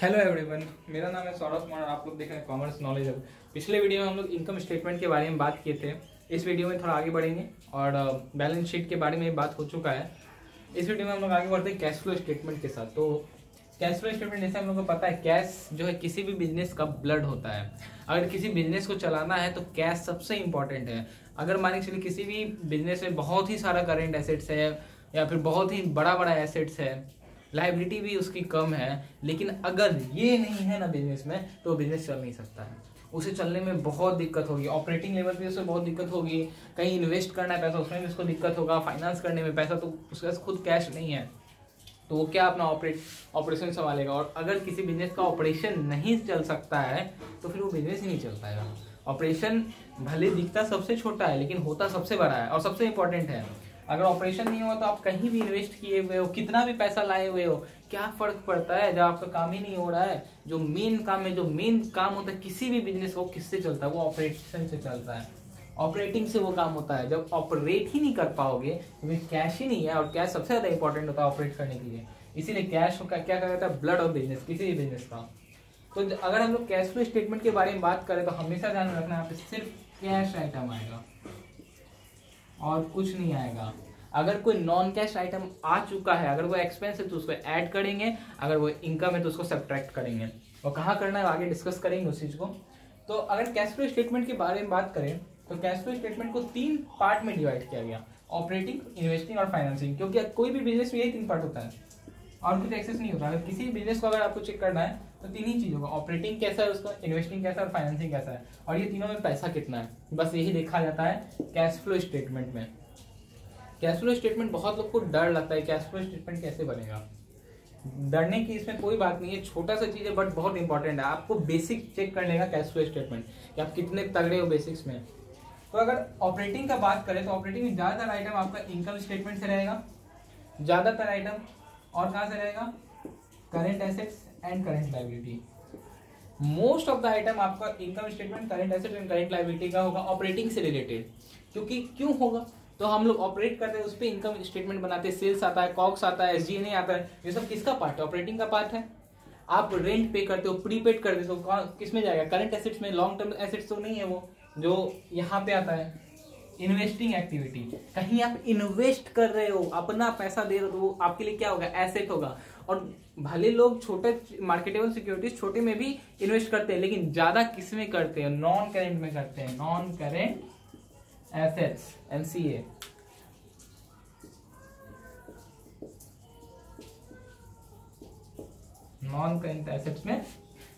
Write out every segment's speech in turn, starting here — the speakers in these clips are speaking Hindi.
हेलो एवरीवन मेरा नाम है सौरभ कुमार आप लोग देख रहे हैं कॉमर्स नॉलेज अब पिछले वीडियो में हम लोग इनकम स्टेटमेंट के बारे में बात किए थे। इस वीडियो में थोड़ा आगे बढ़ेंगे और बैलेंस शीट के बारे में बात हो चुका है। इस वीडियो में हम लोग आगे बढ़ते हैं कैश फ्लो स्टेटमेंट के साथ। तो कैश फ्लो स्टेटमेंट जैसे हम लोग को पता है कैश जो है किसी भी बिज़नेस का ब्लड होता है। अगर किसी बिज़नेस को चलाना है तो कैश सबसे इंपॉर्टेंट है। अगर मान के चलिए किसी भी बिज़नेस में बहुत ही सारा करेंट एसेट्स है या फिर बहुत ही बड़ा बड़ा एसेट्स है लाइबिलिटी भी उसकी कम है, लेकिन अगर ये नहीं है ना बिज़नेस में तो बिज़नेस चल नहीं सकता है। उसे चलने में बहुत दिक्कत होगी। ऑपरेटिंग लेवल पे उसे बहुत दिक्कत होगी। कहीं इन्वेस्ट करना है पैसा, उसमें भी उसको दिक्कत होगा। फाइनेंस करने में पैसा तो उसके पास खुद कैश नहीं है। तो वो क्या अपना ऑपरेट ऑपरेशन संभालेगा? और अगर किसी बिज़नेस का ऑपरेशन नहीं चल सकता है तो फिर वो बिज़नेस ही नहीं चल पाएगा। ऑपरेशन भले दिखता सबसे छोटा है, लेकिन होता सबसे बड़ा है। और सबसे इंपॉर्टेंट है अगर ऑपरेशन नहीं हुआ तो आप कहीं भी इन्वेस्ट किए हुए हो, कितना भी पैसा लाए हुए हो, क्या फ़र्क पड़ता है जब आपका काम ही नहीं हो रहा है? जो मेन काम है, जो मेन काम होता है, किसी भी बिज़नेस को किससे चलता है? वो ऑपरेशन से चलता है। ऑपरेटिंग से वो काम होता है। जब ऑपरेट ही नहीं कर पाओगे क्योंकि कैश ही नहीं है और कैश सबसे ज़्यादा इंपॉर्टेंट होता है ऑपरेट करने के लिए। इसीलिए कैश का क्या कहा जाता है? ब्लड ऑफ़ बिज़नेस किसी भी बिज़नेस का। तो अगर हम लोग कैश फ्लो स्टेटमेंट के बारे में बात करें तो हमेशा ध्यान रखना है पे सिर्फ़ कैश आइटम आएगा। और कुछ नहीं आएगा। अगर कोई नॉन कैश आइटम आ चुका है, अगर वो एक्सपेंस है तो उसको ऐड करेंगे, अगर वो इनकम है तो उसको सब्ट्रैक्ट करेंगे। और कहाँ करना है, आगे डिस्कस करेंगे उस चीज़ को। तो अगर कैश फ्लो स्टेटमेंट के बारे में बात करें तो कैश फ्लो स्टेटमेंट को तीन पार्ट में डिवाइड किया गया ऑपरेटिंग इन्वेस्टिंग और फाइनेंसिंग क्योंकि कोई भी बिज़नेस में यही तीन पार्ट होता है। और कुछ एक्सेस नहीं होता। अगर किसी भी बिज़नेस को अगर आपको चेक करना है तो तीन ही चीज़ों का ऑपरेटिंग कैसा है उसका इन्वेस्टिंग कैसा है और फाइनेंसिंग कैसा है। और ये तीनों में पैसा कितना है? बस यही देखा जाता है कैश फ्लो स्टेटमेंट में। कैश फ्लो स्टेटमेंट बहुत लोग को डर लगता है कैश फ्लो स्टेटमेंट कैसे बनेगा? डरने की इसमें कोई बात नहीं है, छोटा सा चीज़ है बट बहुत इंपॉर्टेंट है। आपको बेसिक चेक कर लेगा कैश फ्लो स्टेटमेंट कि आप कितने तगड़े हो बेसिक्स में। तो अगर ऑपरेटिंग का बात करें तो ऑपरेटिंग में ज़्यादातर आइटम आपका इनकम स्टेटमेंट से रहेगा। ज़्यादातर आइटम और कहाँ से रहेगा? Current assets and current liability most of the item आपका income statement current assets and current liability का होगा ऑपरेटिंग से रिलेटेड क्योंकि क्यों होगा? तो हम लोग ऑपरेट करते हैं, उस पर इनकम स्टेटमेंट बनाते हैं सेल्स आता है कॉक्स आता है एस आता है, ये सब किसका पार्ट है? ऑपरेटिंग का पार्ट है. आप रेंट पे करते हो प्रीपेड करते हो किसमें जाएगा? करंट एसेट्स में लॉन्ग टर्म एसेट्स तो नहीं है वो, जो यहाँ पे आता है. इन्वेस्टिंग एक्टिविटी कहीं आप इन्वेस्ट कर रहे हो, अपना पैसा दे रहे हो वो आपके लिए क्या होगा? एसेट होगा. और भले लोग छोटे मार्केटेबल सिक्योरिटीज छोटे में भी इन्वेस्ट करते हैं, लेकिन ज़्यादा किसमें करते हैं? नॉन करेंट में करते हैं। Non current assets N C A non current assets में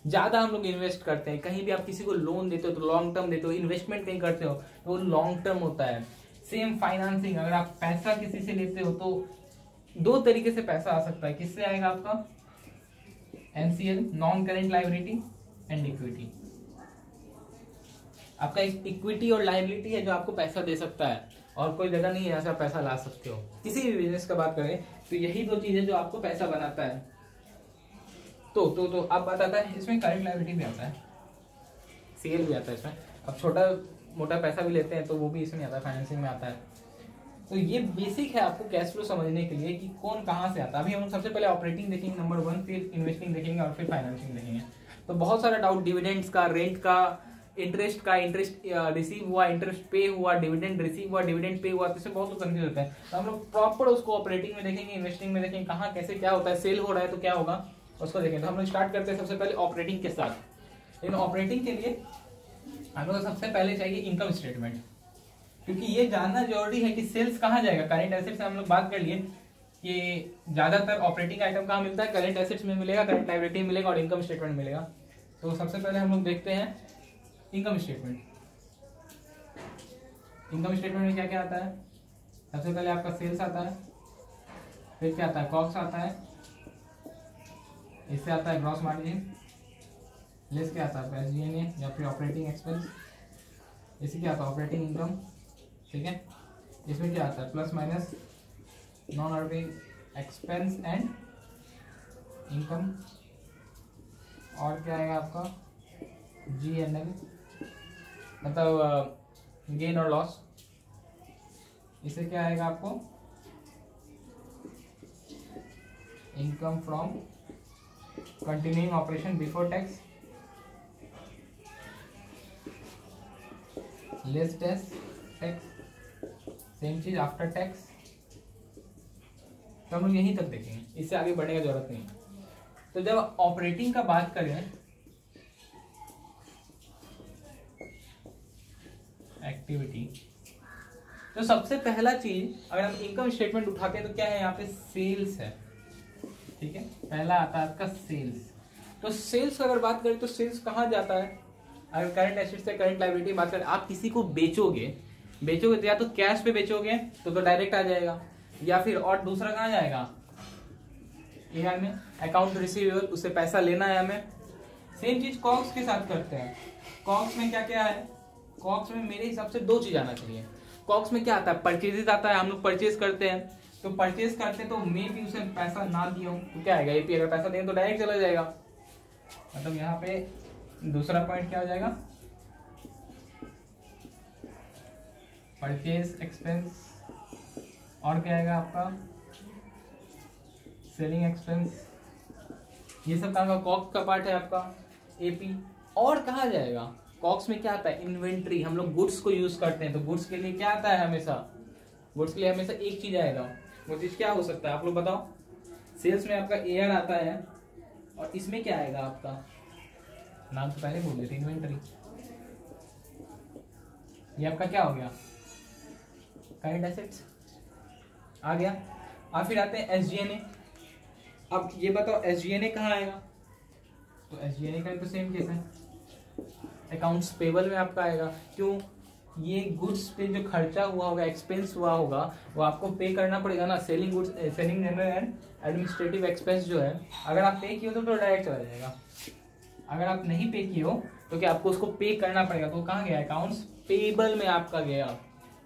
ज़्यादा हम लोग इन्वेस्ट करते हैं। कहीं भी आप किसी को लोन देते हो तो लॉन्ग टर्म देते हो इन्वेस्टमेंट कहीं करते हो तो वो लॉन्ग टर्म होता है। सेम फाइनेंसिंग अगर आप पैसा किसी से लेते हो तो दो तरीके से पैसा आ सकता है। किससे आएगा आपका? N C L non current liability and equity आपका एक इक्विटी और लाइबिलिटी है जो आपको पैसा दे सकता है और कोई जगह नहीं है से आप पैसा ला सकते हो। किसी भी बिज़नेस का बात करें तो यही दो चीज़ें जो आपको पैसा बनाता है। तो तो तो अब बात आता है, इसमें करेंट लाइबिलिटी भी आता है। सीएल भी आता है इसमें। अब छोटा मोटा पैसा भी लेते हैं तो वो भी इसमें आता है फाइनेंसिंग में आता है। तो ये बेसिक है आपको कैश फ्लो समझने के लिए कि कौन कहाँ से आता है। अभी हम सबसे पहले ऑपरेटिंग देखेंगे नंबर वन फिर इन्वेस्टिंग देखेंगे और फिर फाइनेंसिंग देखेंगे। तो बहुत सारा डाउट डिविडेंड्स का रेंट का इंटरेस्ट का इंटरेस्ट रिसीव हुआ इंटरेस्ट पे हुआ डिविडेंड रिसीव हुआ डिविडेंड पे हुआ तो इससे बहुत कंफ्यूज होता है। तो हम लोग प्रॉपर उसको ऑपरेटिंग में देखेंगे इन्वेस्टिंग में देखेंगे, कहाँ, कैसे, क्या होता है सेल हो रहा है तो क्या होगा, उसको देखेंगे। तो हम लोग स्टार्ट करते हैं सबसे पहले ऑपरेटिंग के साथ। लेकिन ऑपरेटिंग के लिए हम लोग सबसे पहले चाहिए इनकम स्टेटमेंट क्योंकि ये जानना ज़रूरी है कि सेल्स कहाँ जाएगा? करेंट एसेट से हम लोग बात कर लिए, कि ज़्यादातर ऑपरेटिंग आइटम कहाँ मिलता है? करेंट एसेट्स में मिलेगा करेंट लाइबिलिटी मिलेगा और इनकम स्टेटमेंट मिलेगा। तो सबसे पहले हम लोग देखते हैं इनकम स्टेटमेंट इनकम स्टेटमेंट में क्या क्या आता है? सबसे पहले आपका सेल्स आता है, फिर क्या आता है? कॉक्स आता है, इससे आता है ग्रॉस मार्जिन लेस क्या आता है? एस या फिर ऑपरेटिंग एक्सपेंस इसी क्या आता है? ऑपरेटिंग इनकम ठीक है? इसमें क्या आता है? Plus minus non operating expense and income और क्या आएगा आपका? जी एन एल मतलब गेन और लॉस इसे क्या आएगा आपको? Income from continuing operation before tax less tax same cheese after tax तो हम लोग यहीं तक देखेंगे। इससे आगे बढ़ने की ज़रूरत नहीं तो जब ऑपरेटिंग का बात करें एक्टिविटी तो सबसे पहला चीज़, अगर हम इनकम स्टेटमेंट उठाते हैं तो क्या है यहाँ पे? सेल्स है। ठीक है? पहला आता है आपका सेल्स तो सेल्स अगर बात करें तो सेल्स कहाँ जाता है? अगर करंट एसेट से करंट लाइबिलिटी बात करें, आप किसी को बेचोगे बेचोगे तो या तो कैश पे बेचोगे तो तो डायरेक्ट आ जाएगा। या फिर और दूसरा कहाँ जाएगा? ए में अकाउंट रिसीवेबल उससे पैसा लेना है हमें। सेम चीज़ कॉक्स के साथ करते हैं। कॉक्स में क्या क्या है? कॉक्स में मेरे हिसाब से दो चीज़ आना चाहिए। कॉक्स में क्या आता है? परचेजेस आता है, हम लोग परचेज करते हैं। तो परचेज करते तो मे भी उसे पैसा ना दिया हो तो क्या आएगा? एपी अगर पैसा दें तो डायरेक्ट चला जाएगा। मतलब यहाँ पे दूसरा पॉइंट क्या हो जाएगा? परचेज एक्सपेंस और क्या आएगा आपका? सेलिंग एक्सपेंस ये सब कहाँ का? कॉक्स का पार्ट है आपका एपी और कहा जाएगा? कॉक्स में क्या आता है? इन्वेंट्री हम लोग गुड्स को यूज़ करते हैं तो गुड्स के लिए क्या आता है हमेशा? गुड्स के लिए हमेशा एक चीज़ आएगा। वो चीज़ क्या हो सकता है? आप लोग बताओ। सेल्स में आपका एयर आता है और इसमें क्या आएगा आपका? नाम तो पहले बोल देते इन्वेंट्री ये आपका क्या हो गया? करंट एसेट्स आ गया। अब फिर आते हैं एस अब ये बताओ एस जी कहाँ आएगा? तो एस का तो सेम केस है। अकाउंट्स पेबल में आपका आएगा। क्यों? ये गुड्स पे जो खर्चा हुआ होगा एक्सपेंस हुआ होगा, वो आपको पे करना पड़ेगा ना। Selling goods selling general and administrative expense जो है, अगर आप पे किए हो तो डायरेक्ट चला जाएगा। अगर आप नहीं पे किए हो तो क्या आपको उसको पे करना पड़ेगा? तो कहाँ गया? अकाउंट्स पेबल में आपका गया।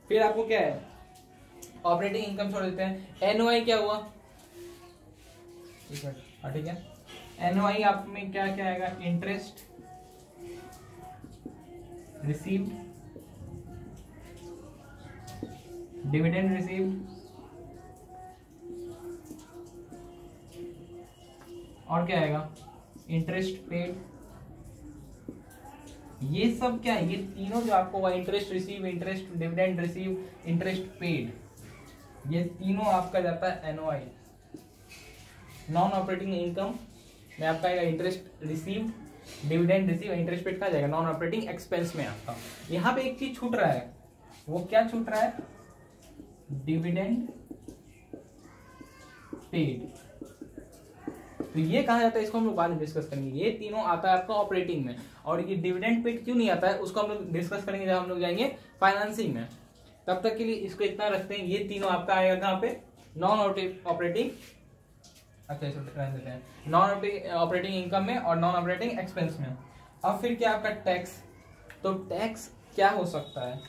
फिर आपको क्या है? ऑपरेटिंग इनकम छोड़ देते हैं। एनओआई क्या हुआ? हाँ, ठीक है। एनओआई आप में क्या क्या आएगा? इंटरेस्ट रिसीव डिविडेंड रिसीव और क्या आएगा? Interest paid. ये सब क्या है? ये तीनों जो आपको हुआ interest receive interest dividend receive interest paid. ये तीनों आपका जाता है एनओआई नॉन ऑपरेटिंग इनकम में आपका आएगा interest receive dividend receive interest paid कहा जाएगा? नॉन ऑपरेटिंग एक्सपेंस में आपका। यहाँ पे एक चीज़ छूट रहा है। वो क्या छूट रहा है? डिविडेंड पेड तो ये कहा जाता है? इसको हम लोग बाद में डिस्कस करेंगे। ये तीनों आता है आपका ऑपरेटिंग में। और ये डिविडेंड पेड क्यों नहीं आता है? उसको हम लोग डिस्कस करेंगे जब हम लोग जाएँगे फाइनेंसिंग में। तब तक के लिए इसको इतना रखते हैं। ये तीनों आपका आएगा कहाँ पे? नॉन ऑपरेटिंग अच्छा इसको देते हैं। नॉन ऑपरेटिंग इनकम में और नॉन ऑपरेटिंग एक्सपेंस में। अब फिर क्या आपका टैक्स तो टैक्स क्या हो सकता है?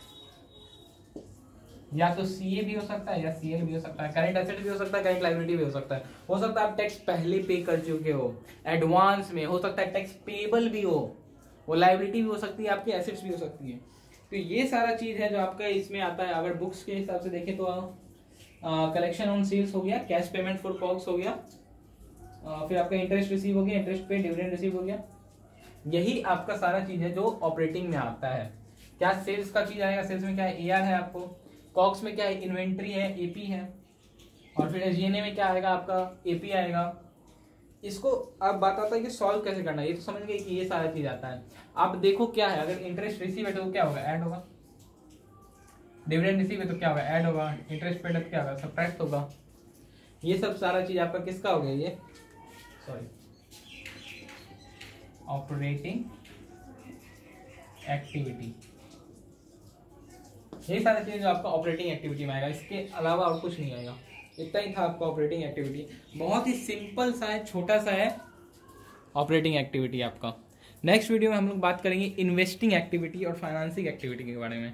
या तो सी ए भी हो सकता है या सी एल भी हो सकता है। करेंट एसेट भी हो सकता है करेंट लाइबिलिटी भी हो सकता है। हो सकता है आप टैक्स पहले पे कर चुके हो। एडवांस में हो सकता है टैक्स पेबल भी हो। वो लाइबिलिटी भी हो सकती है, आपकी एसेट्स भी हो सकती है। तो ये सारा चीज़ है जो आपका इसमें आता है। अगर बुक्स के हिसाब से देखें तो कलेक्शन ऑन सेल्स हो गया कैश पेमेंट फॉर कॉक्स हो गया आ, फिर आपका इंटरेस्ट रिसीव हो गया इंटरेस्ट पे डिविडेंड रिसीव हो गया। यही आपका सारा चीज़ है जो ऑपरेटिंग में आता है। क्या सेल्स का चीज़ आएगा? सेल्स में क्या है? एआर है आपको। कॉक्स में क्या है? इन्वेंट्री है एपी है। और फिर एस में क्या आएगा? आपका एपी आएगा। इसको अब बात आता है कि सॉल्व कैसे करना है? ये तो समझ गए कि ये सारा चीज़ आता है। आप देखो क्या है, अगर इंटरेस्ट रिसीव है तो क्या होगा? ऐड होगा। डिविडेंड रिसीव है तो क्या होगा? ऐड होगा। इंटरेस्ट पेड तो क्या होगा? सब्ट्रैक्ट होगा। ये सब सारा चीज़ आपका किसका हो गया ये? सॉरी ऑपरेटिंग एक्टिविटी ये सारा चीज़ आपका ऑपरेटिंग एक्टिविटी में आएगा, इसके अलावा और कुछ नहीं आएगा। इतना ही था आपका ऑपरेटिंग एक्टिविटी बहुत ही सिंपल सा है, छोटा सा है ऑपरेटिंग एक्टिविटी आपका। नेक्स्ट वीडियो में हम लोग बात करेंगे इन्वेस्टिंग एक्टिविटी और फाइनेंसिंग एक्टिविटी के बारे में।